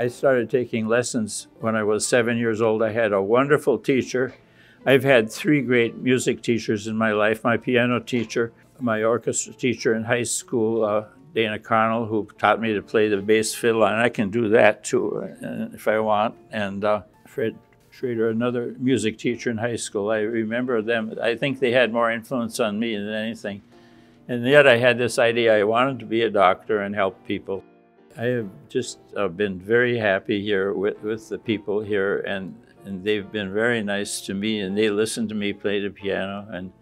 I started taking lessons when I was seven years old. I had a wonderful teacher. I've had three great music teachers in my life my piano teacher, my orchestra teacher in high school, uh, Dana Connell, who taught me to play the bass fiddle, and I can do that too uh, if I want, and uh, Fred Schrader, another music teacher in high school. I remember them, I think they had more influence on me than anything. And yet I had this idea I wanted to be a doctor and help people. I have just uh, been very happy here with, with the people here, and, and they've been very nice to me, and they listen to me play the piano, and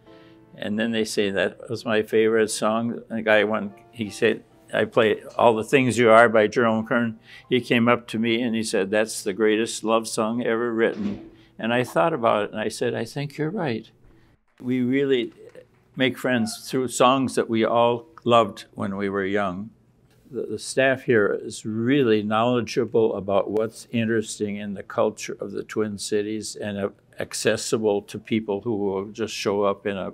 and then they say that was my favorite song. The guy one he said I play All the Things You Are by Jerome Kern. He came up to me and he said that's the greatest love song ever written. And I thought about it and I said I think you're right. We really make friends through songs that we all loved when we were young the, the staff here is really knowledgeable about what's interesting in the culture of the Twin Cities and uh, accessible to people who will just show up in a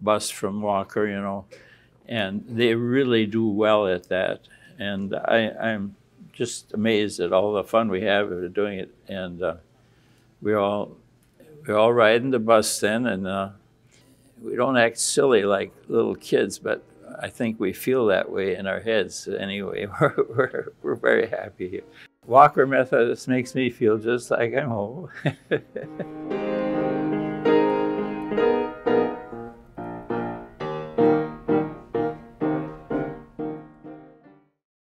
bus from Walker, you know. And they really do well at that. And I, I'm just amazed at all the fun we have of doing it. And uh, we all we all ride in the bus then, and uh, we don't act silly like little kids, but I think we feel that way in our heads anyway. We're, we're, we're very happy here. Walker Methodist makes me feel just like I'm home.